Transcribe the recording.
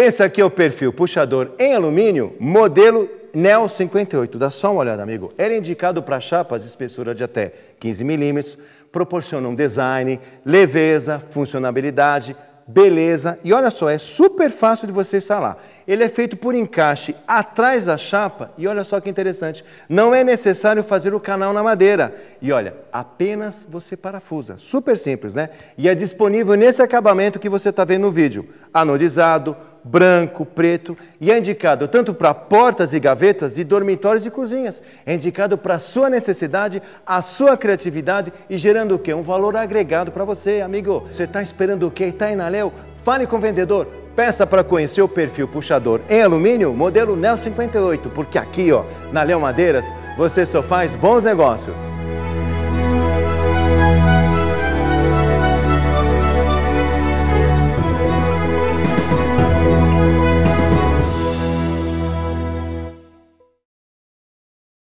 Esse aqui é o perfil puxador em alumínio, modelo NEL 58. Dá só uma olhada, amigo. Era indicado para chapas de espessura de até 15 milímetros, proporciona um design, leveza, funcionabilidade, beleza. E olha só, é super fácil de você instalar. Ele é feito por encaixe atrás da chapa e olha só que interessante, não é necessário fazer o canal na madeira. E olha, apenas você parafusa. Super simples, né? E é disponível nesse acabamento que você está vendo no vídeo. Anodizado, branco, preto e é indicado tanto para portas e gavetas e dormitórios e cozinhas. É indicado para a sua necessidade, a sua criatividade e gerando o quê? Um valor agregado para você, amigo. Você está esperando o quê? Está na Leo? Fale com o vendedor. Peça para conhecer o perfil puxador em alumínio, modelo NEL 58, porque aqui, ó, na Leo Madeiras, você só faz bons negócios.